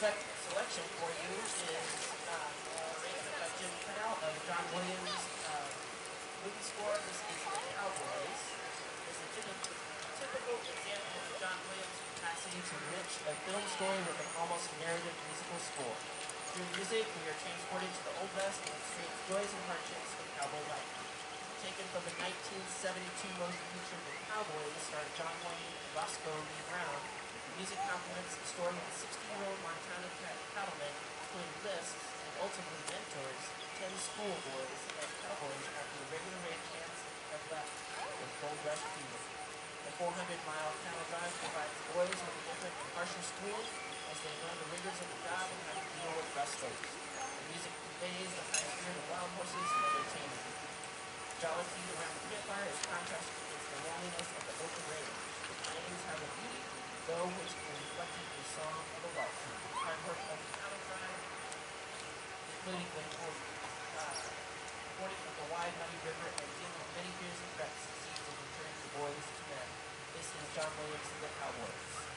selection for you is uh, Jim Curnow of John Williams' uh, movie score. This is The Cowboys. This is a typical, typical example of John Williams' capacity to enrich a film story with an almost narrative musical score. Through music, we are transported to the Old West and experience joys and hardships of cowboy life. Taken from the 1972 motion picture The Cowboys, starring John Wayne and Roscoe Lee Browne, music complements the story of a 60-year-old Montana cattleman including lists and ultimately mentors 10 schoolboys and cowboys after the regular range hands have left with gold rush fever. The 400-mile cattle drive provides boys with a different and harsher school as they learn the rigors of the job and how to deal with strokes. The music conveys the high spirit of wild horses and their entertainment. Jollity around the campfire is contrasted with the loneliness of the open range. The plains have a beauty, though which is reflected the song of the lark. Hard work of the cattle drive, including the uh, fording of the wide muddy river and dealing with many fears and threats, succeeds in returning the boys to men. This is John Williams and the Cowboys.